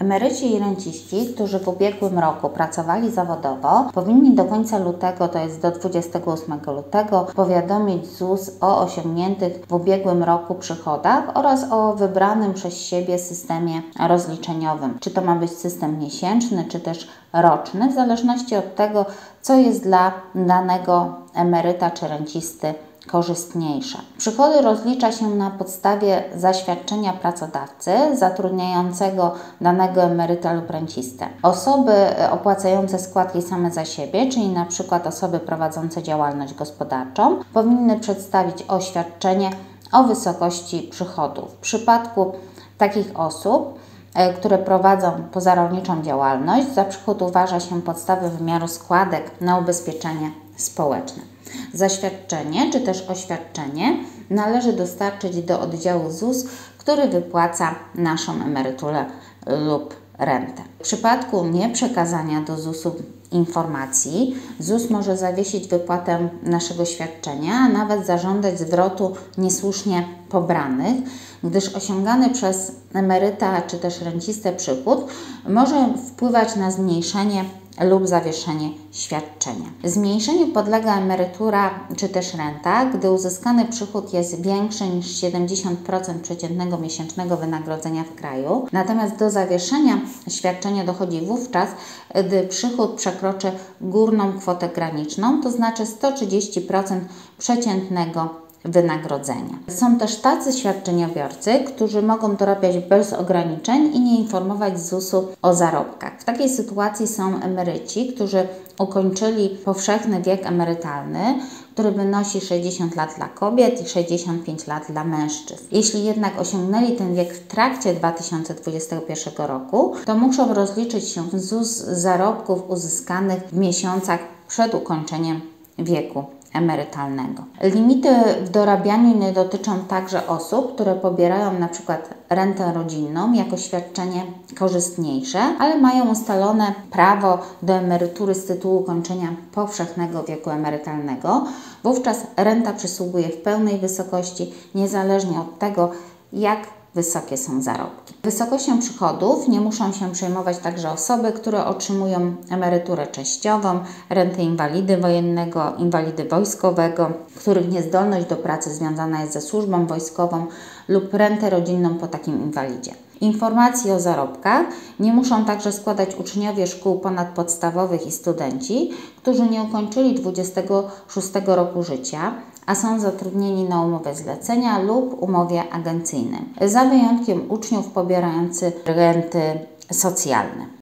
Emeryci i renciści, którzy w ubiegłym roku pracowali zawodowo, powinni do końca lutego, to jest do 28 lutego, powiadomić ZUS o osiągniętych w ubiegłym roku przychodach oraz o wybranym przez siebie systemie rozliczeniowym. Czy to ma być system miesięczny, czy też roczny, w zależności od tego, co jest dla danego emeryta czy rencisty korzystniejsze. Przychody rozlicza się na podstawie zaświadczenia pracodawcy zatrudniającego danego emeryta lub rencistę. Osoby opłacające składki same za siebie, czyli na przykład osoby prowadzące działalność gospodarczą, powinny przedstawić oświadczenie o wysokości przychodów. W przypadku takich osób, e, które prowadzą pozarolniczą działalność, za przychód uważa się podstawę wymiaru składek na ubezpieczenie społeczne. Zaświadczenie czy też oświadczenie należy dostarczyć do oddziału ZUS, który wypłaca naszą emeryturę lub rentę. W przypadku nieprzekazania do ZUS-u informacji, ZUS może zawiesić wypłatę naszego świadczenia, a nawet zażądać zwrotu niesłusznie pobranych, gdyż osiągany przez emeryta czy też rencistę przychód może wpływać na zmniejszenie lub zawieszenie świadczenia. Zmniejszeniu podlega emerytura czy też renta, gdy uzyskany przychód jest większy niż 70% przeciętnego miesięcznego wynagrodzenia w kraju. Natomiast do zawieszenia świadczenia dochodzi wówczas, gdy przychód przekroczy górną kwotę graniczną, to znaczy 130% przeciętnego wynagrodzenia. Są też tacy świadczeniobiorcy, którzy mogą dorabiać bez ograniczeń i nie informować ZUS-u o zarobkach. W takiej sytuacji są emeryci, którzy ukończyli powszechny wiek emerytalny, który wynosi 60 lat dla kobiet i 65 lat dla mężczyzn. Jeśli jednak osiągnęli ten wiek w trakcie 2021 roku, to muszą rozliczyć się ZUS z zarobków uzyskanych w miesiącach przed ukończeniem wieku emerytalnego. Limity w dorabianiu nie dotyczą także osób, które pobierają na przykład rentę rodzinną jako świadczenie korzystniejsze, ale mają ustalone prawo do emerytury z tytułu kończenia powszechnego wieku emerytalnego. Wówczas renta przysługuje w pełnej wysokości, niezależnie od tego, jak wysokie są zarobki. Wysokością przychodów nie muszą się przejmować także osoby, które otrzymują emeryturę częściową, rentę inwalidy wojennego, inwalidy wojskowego, których niezdolność do pracy związana jest ze służbą wojskową lub rentę rodzinną po takim inwalidzie. Informacji o zarobkach nie muszą także składać uczniowie szkół ponadpodstawowych i studenci, którzy nie ukończyli 26 roku życia, a są zatrudnieni na umowę zlecenia lub umowie agencyjnej, za wyjątkiem uczniów pobierających renty socjalne.